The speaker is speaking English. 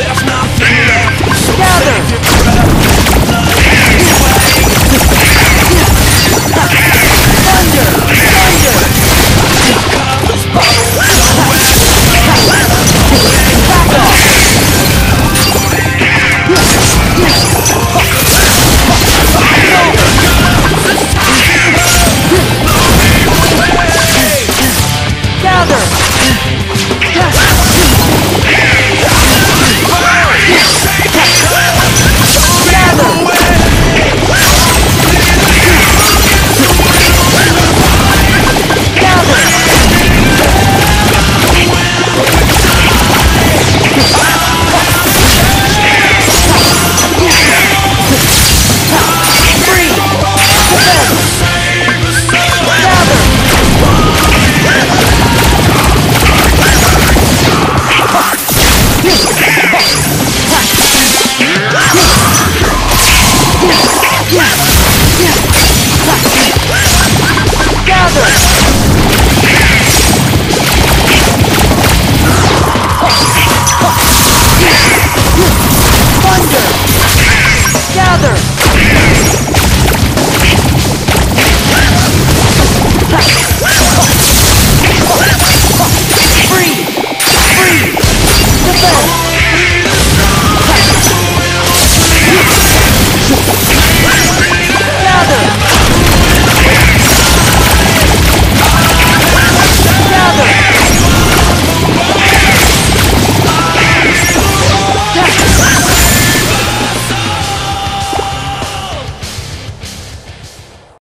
There's nothing left. Gather!